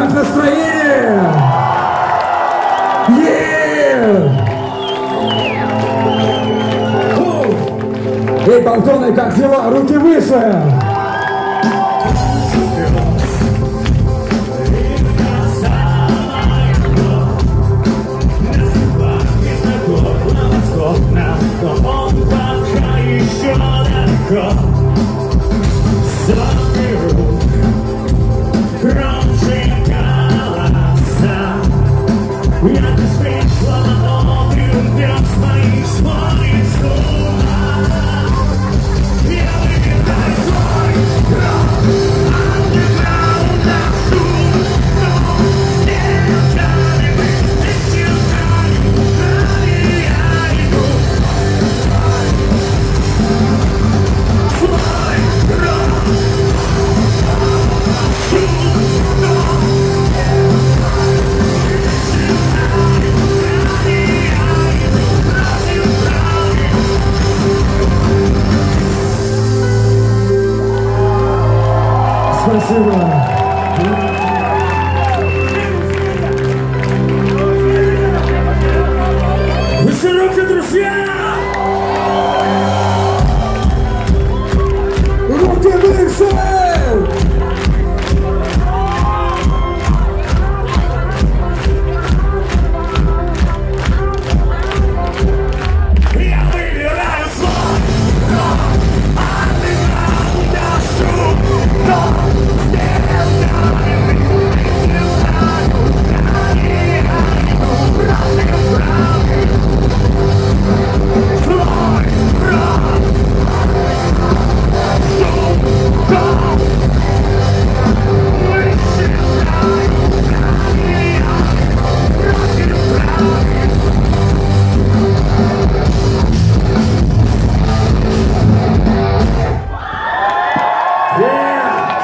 как настроение? Yeah! Эй, балконы, как дела? Руки выше! We're gonna pra.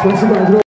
Vamos embora,